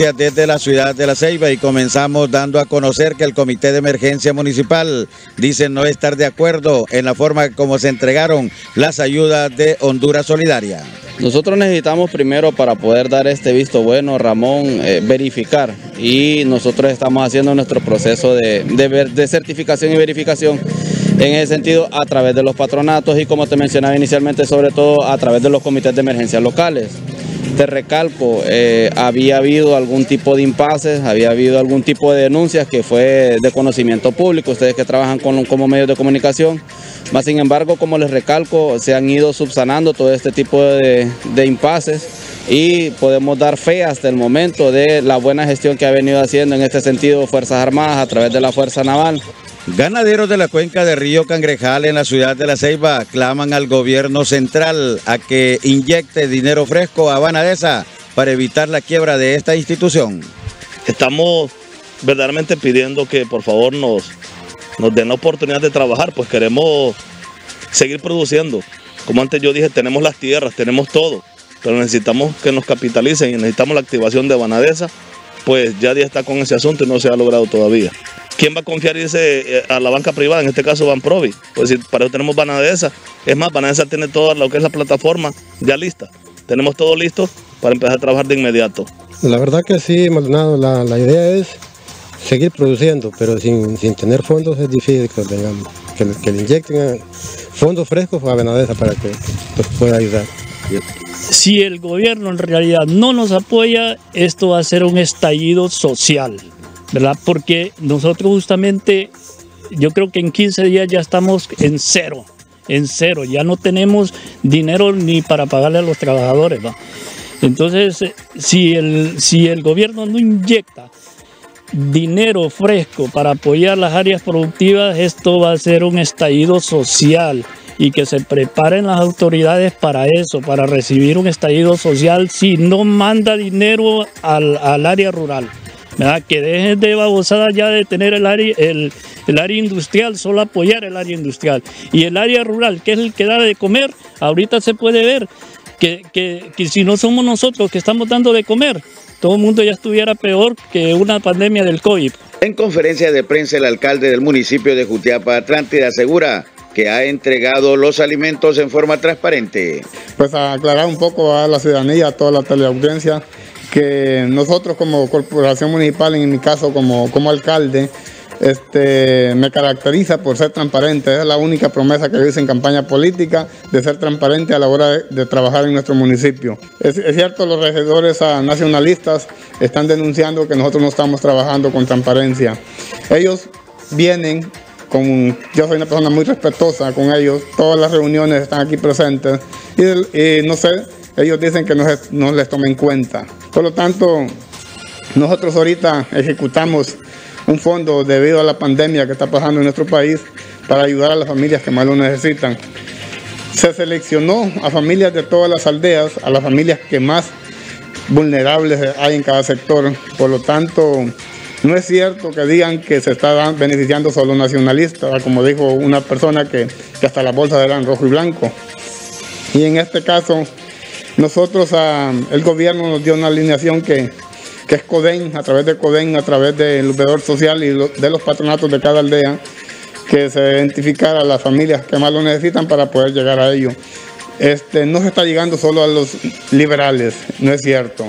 desde la ciudad de La Ceiba y comenzamos dando a conocer que el Comité de Emergencia Municipal dice no estar de acuerdo en la forma como se entregaron las ayudas de Honduras Solidaria. Nosotros necesitamos primero para poder dar este visto bueno, Ramón, eh, verificar y nosotros estamos haciendo nuestro proceso de, de certificación y verificación en ese sentido a través de los patronatos y como te mencionaba inicialmente sobre todo a través de los comités de emergencia locales. Te recalco, eh, había habido algún tipo de impases, había habido algún tipo de denuncias que fue de conocimiento público, ustedes que trabajan con, como medios de comunicación, más sin embargo, como les recalco, se han ido subsanando todo este tipo de, de impases y podemos dar fe hasta el momento de la buena gestión que ha venido haciendo en este sentido Fuerzas Armadas a través de la Fuerza Naval. Ganaderos de la cuenca de Río Cangrejal en la ciudad de La Ceiba claman al gobierno central a que inyecte dinero fresco a Banadesa para evitar la quiebra de esta institución. Estamos verdaderamente pidiendo que por favor nos, nos den la oportunidad de trabajar, pues queremos seguir produciendo. Como antes yo dije, tenemos las tierras, tenemos todo, pero necesitamos que nos capitalicen y necesitamos la activación de Banadesa, pues ya día está con ese asunto y no se ha logrado todavía. ¿Quién va a confiar irse eh, a la banca privada? En este caso Banprovi. Pues si para eso tenemos Banadesa. Es más, Banadesa tiene toda lo que es la plataforma ya lista. Tenemos todo listo para empezar a trabajar de inmediato. La verdad que sí, Maldonado, la, la idea es seguir produciendo, pero sin, tener fondos es difícil que, que, le inyecten fondos frescos a Banadesa para que nos pueda ayudar. Si el gobierno en realidad no nos apoya, esto va a ser un estallido social. ¿Verdad? Porque nosotros justamente, yo creo que en 15 días ya estamos en cero, en cero, ya no tenemos dinero ni para pagarle a los trabajadores, Entonces, eh, si el, si el gobierno no inyecta dinero fresco para apoyar las áreas productivas, esto va a ser un estallido social y que se preparen las autoridades para eso, para recibir un estallido social si no manda dinero al, al área rural. Que dejen de babosada ya de tener el área, el, área industrial, solo apoyar el área industrial. Y el área rural, que es el que da de comer, ahorita se puede ver que, que si no somos nosotros que estamos dando de comer, todo el mundo ya estuviera peor que una pandemia del COVID. En conferencia de prensa, el alcalde del municipio de Jutiapa, Atlántida, asegura que ha entregado los alimentos en forma transparente. Pues a aclarar un poco a la ciudadanía, a toda la teleaudiencia, que nosotros como corporación municipal, en mi caso como, como alcalde, este, me caracteriza por ser transparente. Es la única promesa que hice en campaña política, de ser transparente a la hora de, trabajar en nuestro municipio. Es, cierto, los regidores nacionalistas están denunciando que nosotros no estamos trabajando con transparencia. Ellos vienen con, yo soy una persona muy respetuosa con ellos, todas las reuniones están aquí presentes y, no sé, ellos dicen que no, no les tomen cuenta. Por lo tanto, nosotros ahorita ejecutamos un fondo debido a la pandemia que está pasando en nuestro país para ayudar a las familias que más lo necesitan. Se seleccionó a familias de todas las aldeas, a las familias que más vulnerables hay en cada sector. Por lo tanto, no es cierto que digan que se está beneficiando solo nacionalistas, como dijo una persona que, hasta las bolsas eran rojo y blanco. Y en este caso, nosotros, ah, el gobierno nos dio una alineación que, es CODEN, a través de CODEN, a través del veedor social y de los patronatos de cada aldea, que se identificara a las familias que más lo necesitan para poder llegar a ello. Este, no se está llegando solo a los liberales, no es cierto.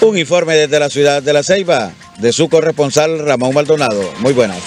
Un informe desde la ciudad de La Ceiba, de su corresponsal Ramón Maldonado. Muy buenas.